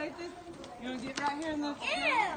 like this. You want to get right here in the... Ew.